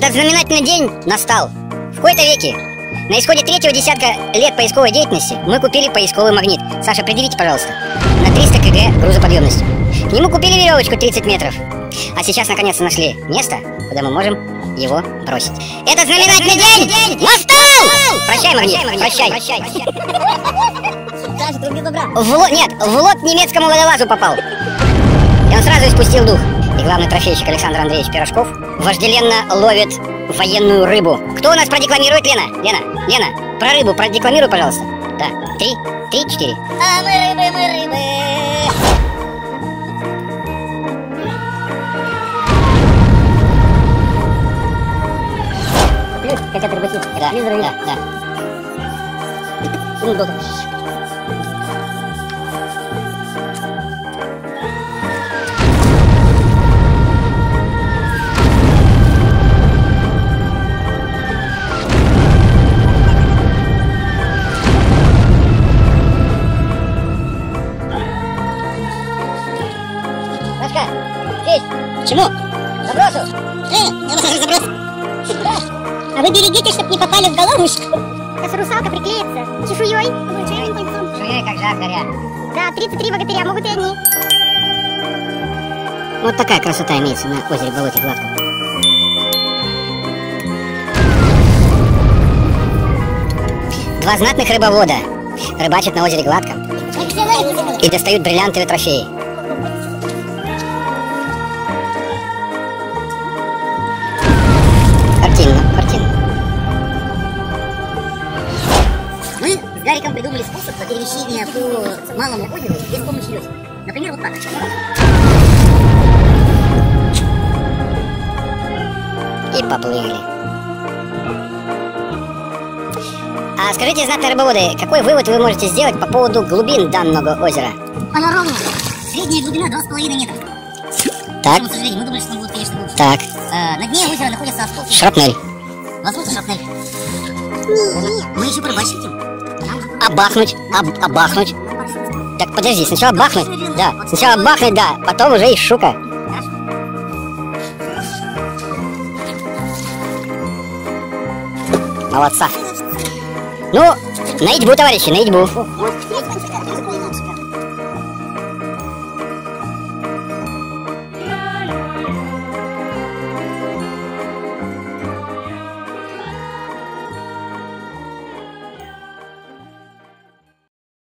Этот знаменательный день настал. В кои-то веке, на исходе третьего десятка лет поисковой деятельности, мы купили поисковый магнит. Саша, предъявите, пожалуйста. На 300 кг грузоподъемности. К нему купили веревочку 30 метров. А сейчас наконец-то нашли место, куда мы можем его бросить. Это знаменательный день настал! Прощай, магнит, прощай. Без добра. В лоб, нет, в лоб немецкому водолазу попал. И он сразу испустил дух. И главный трофейщик Александр Андреевич Пирожков вожделенно ловит военную рыбу. Кто у нас продекламирует, Лена? Лена, Лена, про рыбу продекламируй, пожалуйста. Да, три, три, четыре. А мы рыбы, мы рыбы. Это рыбачит. Да, рыбы. да, да. Ну, долго. Почему? Забросу. Эй, заброс. А вы берегите, чтобы не попали в головушку. Сейчас русалка приклеится чешуей. Чешуей кольцом. Как жар горят. Да, 33 богатыря могут и они. Вот такая красота имеется на озере Болоте Гладком. Два знатных рыбовода рыбачат на озере Гладком и достают бриллиантовые трофеи. Картинно, картинно. Мы с Гариком придумали способ перемещения по малому озеру без помощи весел. Например, вот так. И поплыли. А скажите, знатные рыбоводы, какой вывод вы можете сделать по поводу глубин данного озера? Она ровная. Средняя глубина 2,5 метра. Так, К сожалению, мы думали, что он будет, конечно, глубже. так, Э, на дне озера находятся осколки. шрапнель. Возможно, шрапнель. Мы еще порыбачим. Обахнуть, об- обахнуть. Так подожди, сначала бахнуть. Да, сначала бахнуть, да, потом уже и шука. Молодца. Ну, на идьбу, товарищи, на идьбу.